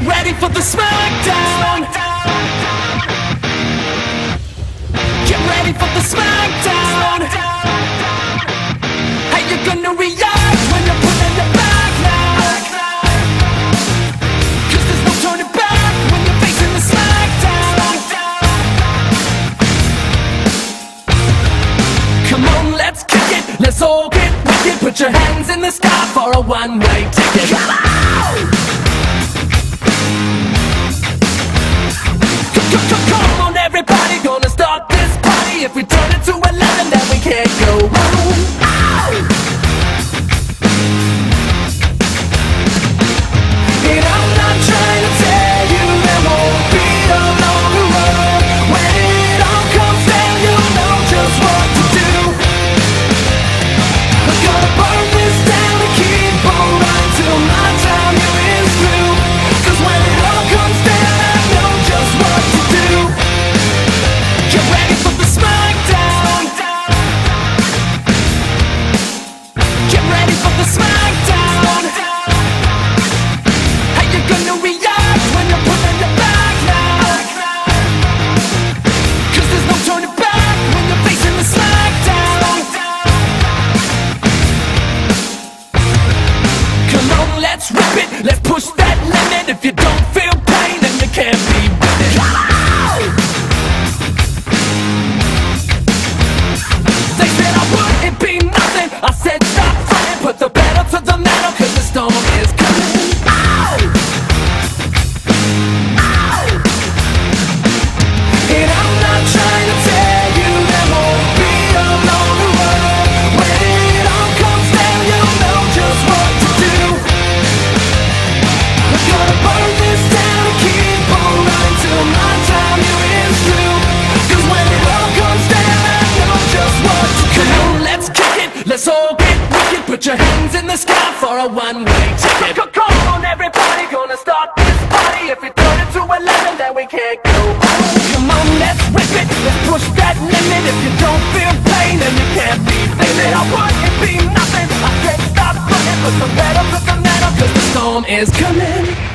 Get ready for the smackdown. Get ready for the smackdown. How you gonna react when you're in the back now? Cause there's no turning back when you're facing the smackdown. Come on, let's kick it. Let's all get wicked. Put your hands in the sky for a one-way ticket. Push that limit. If you don't feel pain, then you can't be on! They said I wouldn't be nothing. I said stop fighting, put the Let's all get wicked. Put your hands in the sky for a one-way ticket. C- Come on, everybody, gonna start this party. If we turn it to 11, then we can't go home. Come on, let's rip it. Let's push that limit. If you don't feel pain, then you can't be it. I wouldn't be nothing. I can't stop running, but the better, put the metal, 'cause the storm is coming.